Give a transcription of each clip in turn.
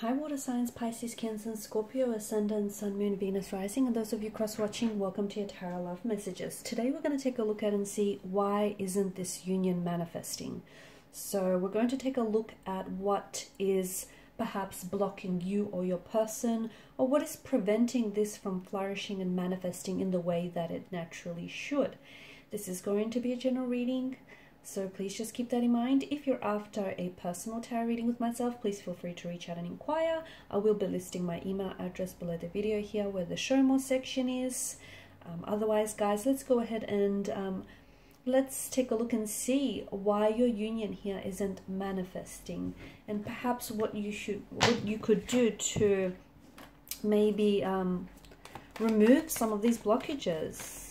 Hi, water signs, Pisces, Cancer, Scorpio, Ascendant, Sun, Moon, Venus, Rising, and those of you cross watching, welcome to your Tarot Love Messages. Today we're going to take a look at and see why isn't this union manifesting. So we're going to take a look at what is perhaps blocking you or your person, or what is preventing this from flourishing and manifesting in the way that it naturally should. This is going to be a general reading. So please just keep that in mind. If you're after a personal tarot reading with myself, please feel free to reach out and inquire. I will be listing my email address below the video here where the show more section is. Um, otherwise, guys, let's go ahead and um, let's take a look and see why your union here isn't manifesting and perhaps what you should what you could do to maybe um, remove some of these blockages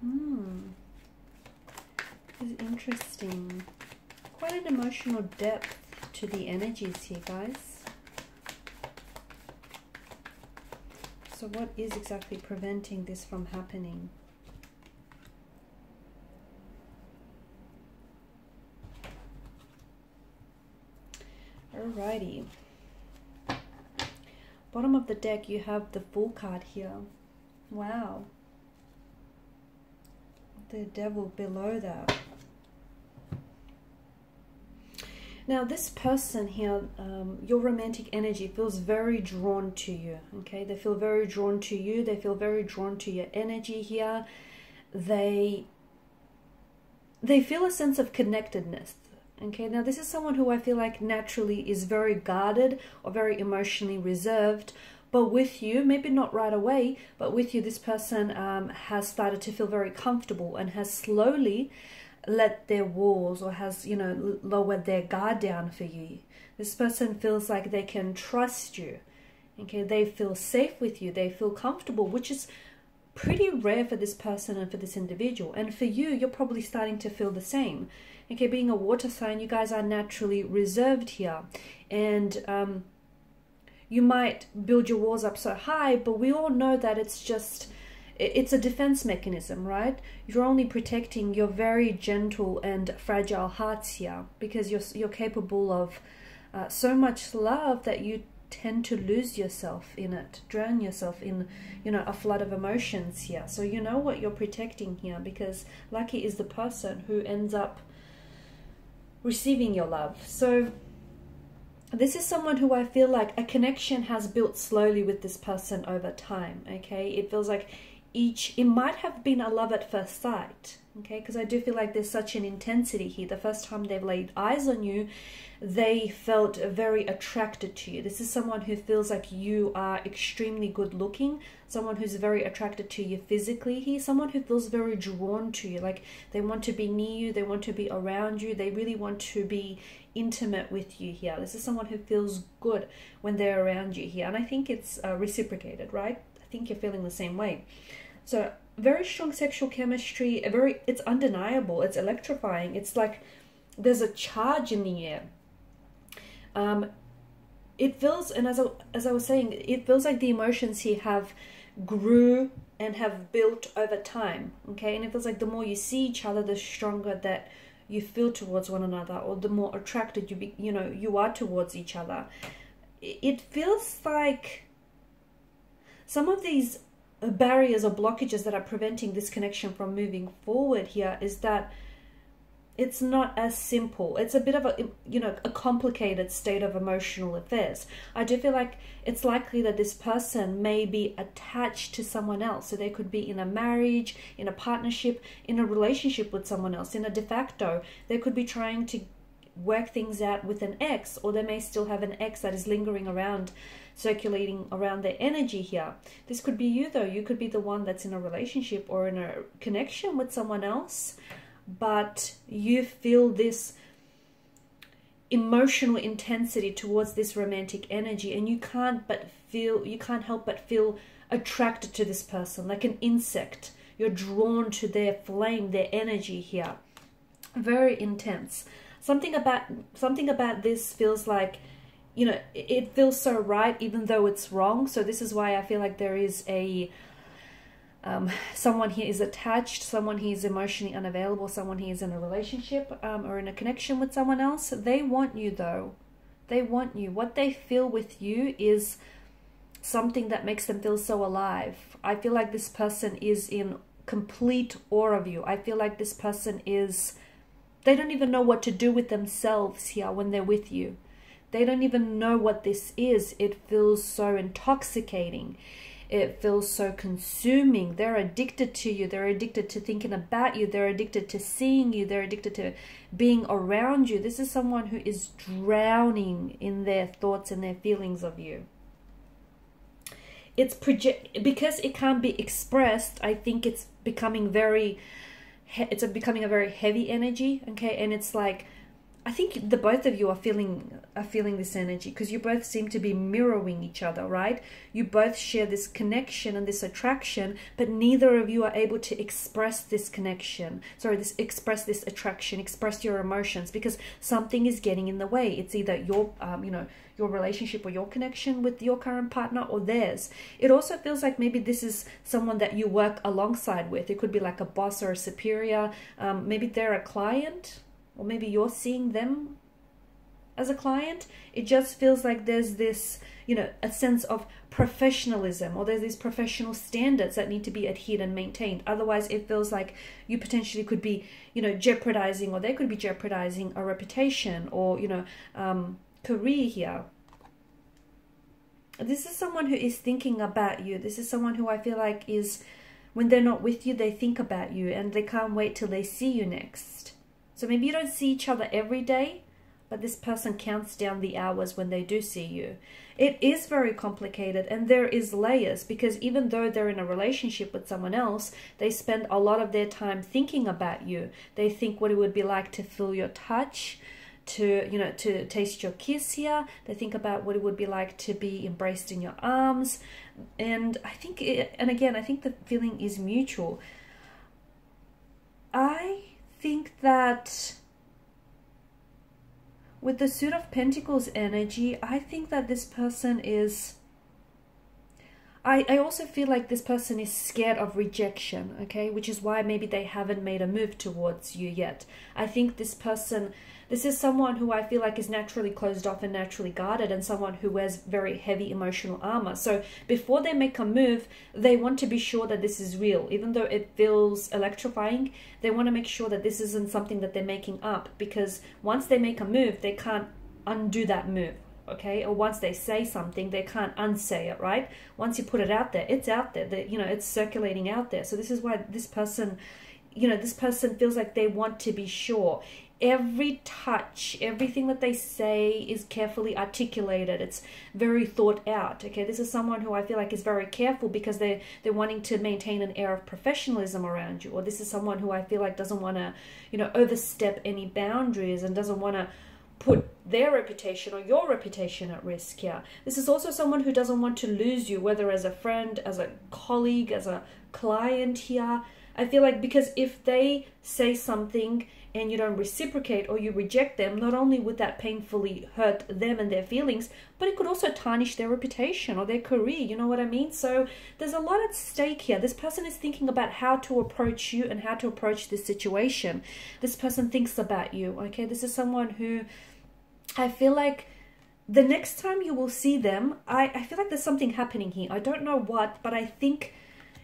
Hmm. This is interesting. Quite an emotional depth to the energies here, guys. So what is exactly preventing this from happening? Alrighty. Bottom of the deck, you have the Fool card here. Wow the devil below that. Now, this person here, um, your romantic energy feels very drawn to you. Okay, they feel very drawn to you. They feel very drawn to your energy here. They they feel a sense of connectedness. Okay, now this is someone who I feel like naturally is very guarded or very emotionally reserved, but with you, maybe not right away, but with you, this person um, has started to feel very comfortable and has slowly let their walls or has, you know, lowered their guard down for you. This person feels like they can trust you. Okay, they feel safe with you. They feel comfortable, which is pretty rare for this person and for this individual. And for you, you're probably starting to feel the same. Okay, being a water sign, you guys are naturally reserved here. And um, you might build your walls up so high, but we all know that it's just it's a defense mechanism, right? You're only protecting your very gentle and fragile hearts here because you're you're capable of uh, so much love that you tend to lose yourself in it, drown yourself in, you know, a flood of emotions here. So you know what you're protecting here because lucky is the person who ends up receiving your love. So this is someone who I feel like a connection has built slowly with this person over time, okay? It feels like each, it might have been a love at first sight, okay? Because I do feel like there's such an intensity here. The first time they've laid eyes on you, they felt very attracted to you. This is someone who feels like you are extremely good looking, someone who's very attracted to you physically here, someone who feels very drawn to you. Like they want to be near you, they want to be around you, they really want to be intimate with you here. This is someone who feels good when they're around you here. And I think it's uh, reciprocated, right? Think you're feeling the same way. So very strong sexual chemistry, a very it's undeniable, it's electrifying. It's like there's a charge in the air. Um, it feels, and as I, as I was saying, it feels like the emotions here have grew and have built over time. Okay, and it feels like the more you see each other, the stronger that you feel towards one another or the more attracted you be, you know you are towards each other it feels like some of these uh, barriers or blockages that are preventing this connection from moving forward here is that it's not as simple. It's a bit of a you know a complicated state of emotional affairs. I do feel like it's likely that this person may be attached to someone else. So they could be in a marriage, in a partnership, in a relationship with someone else, in a de facto. They could be trying to work things out with an ex, or they may still have an ex that is lingering around, circulating around their energy here. This could be you though. You could be the one that's in a relationship or in a connection with someone else but you feel this emotional intensity towards this romantic energy and you can't but feel you can't help but feel attracted to this person like an insect you're drawn to their flame their energy here very intense something about something about this feels like you know it feels so right even though it's wrong so this is why i feel like there is a um, someone he is attached, someone he is emotionally unavailable, someone he is in a relationship um, or in a connection with someone else. They want you though. They want you. What they feel with you is something that makes them feel so alive. I feel like this person is in complete awe of you. I feel like this person is, they don't even know what to do with themselves here when they're with you. They don't even know what this is. It feels so intoxicating. It feels so consuming. They're addicted to you. They're addicted to thinking about you. They're addicted to seeing you. They're addicted to being around you. This is someone who is drowning in their thoughts and their feelings of you. It's project because it can't be expressed. I think it's becoming very, it's a becoming a very heavy energy. Okay, and it's like I think the both of you are feeling are feeling this energy because you both seem to be mirroring each other, right? You both share this connection and this attraction, but neither of you are able to express this connection. Sorry, this express this attraction, express your emotions because something is getting in the way. It's either your um, you know, your relationship or your connection with your current partner or theirs. It also feels like maybe this is someone that you work alongside with. It could be like a boss or a superior. Um, maybe they're a client or maybe you're seeing them as a client it just feels like there's this you know a sense of professionalism or there's these professional standards that need to be adhered and maintained. Otherwise it feels like you potentially could be you know jeopardizing or they could be jeopardizing a reputation or you know um, career here. This is someone who is thinking about you. This is someone who i feel like is when they're not with you they think about you and they can't wait till they see you next so maybe you don't see each other every day, but this person counts down the hours when they do see you. It is very complicated and there is layers because even though they're in a relationship with someone else, they spend a lot of their time thinking about you. They think what it would be like to feel your touch, to you know to taste your kiss here they think about what it would be like to be embraced in your arms and i think it, and again i think the feeling is mutual i think that with the suit of pentacles energy i think that this person is I, I also feel like this person is scared of rejection okay which is why maybe they haven't made a move towards you yet i think this person this is someone who I feel like is naturally closed off and naturally guarded, and someone who wears very heavy emotional armor. So before they make a move, they want to be sure that this is real. Even though it feels electrifying, they want to make sure that this isn't something that they're making up because once they make a move, they can't undo that move okay or once they say something they can't unsay it right once you put it out there it's out there that you know it's circulating out there so this is why this person you know this person feels like they want to be sure every touch, everything that they say is carefully articulated. It's very thought out. Okay, this is someone who I feel like is very careful because they they're wanting to maintain an air of professionalism around you. Or this is someone who I feel like doesn't want to, you know, overstep any boundaries and doesn't want to put their reputation or your reputation at risk here. This is also someone who doesn't want to lose you, whether as a friend, as a colleague, as a client here. I feel like because if they say something and you don't reciprocate or you reject them, not only would that painfully hurt them and their feelings, but it could also tarnish their reputation or their career. You know what I mean? So there's a lot at stake here. This person is thinking about how to approach you and how to approach this situation. This person thinks about you. Okay, this is someone who I feel like the next time you will see them, I, I feel like there's something happening here. I don't know what, but I think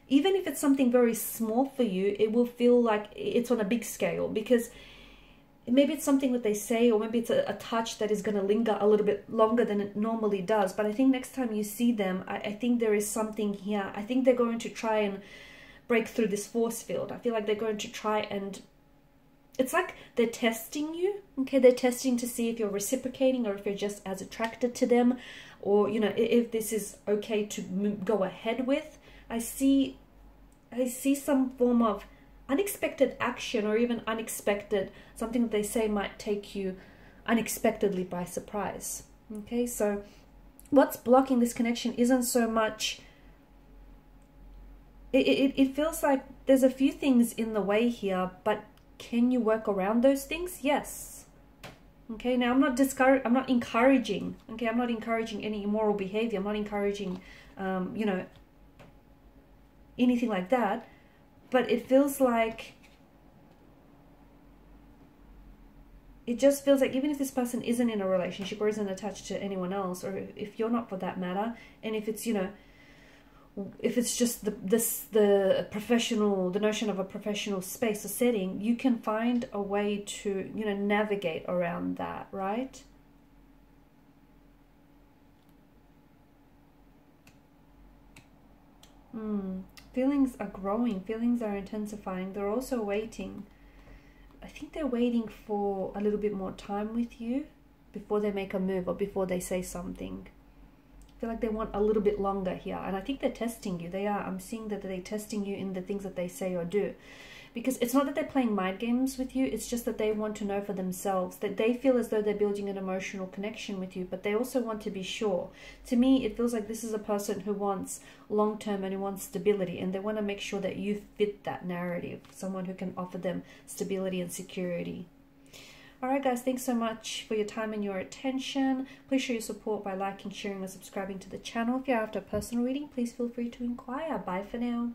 even if it's something very small for you, it will feel like it's on a big scale because maybe it's something that they say or maybe it's a, a touch that is going to linger a little bit longer than it normally does. But i think next time you see them I, I think there is something here. I think they're going to try and break through this force field. I feel like they're going to try and it's like they're testing you okay? They're testing to see if you're reciprocating or if you're just as attracted to them or you know if this is okay to go ahead with. I see i see some form of unexpected action or even unexpected something that they say might take you unexpectedly by surprise okay? So what's blocking this connection isn't so much it, it, it feels like there's a few things in the way here but can you work around those things? Yes. Okay now i'm not discourage i'm not encouraging okay i'm not encouraging any immoral behavior i'm not encouraging um, you know anything like that but it feels like it just feels like even if this person isn't in a relationship or isn't attached to anyone else or if you're not for that matter and if it's you know if it's just the this the professional the notion of a professional space or setting you can find a way to you know navigate around that right Hmm. Feelings are growing, feelings are intensifying. They're also waiting. I think they're waiting for a little bit more time with you before they make a move or before they say something. Feel like they want a little bit longer here. And I think they're testing you. They are. I'm seeing that they're testing you in the things that they say or do because it's not that they're playing mind games with you it's just that they want to know for themselves that they feel as though they're building an emotional connection with you but they also want to be sure to me it feels like this is a person who wants long term and who wants stability and they want to make sure that you fit that narrative someone who can offer them stability and security Alright guys, thanks so much for your time and your attention. Please show your support by liking, sharing, and subscribing to the channel. If you're after a personal reading, please feel free to inquire. Bye for now.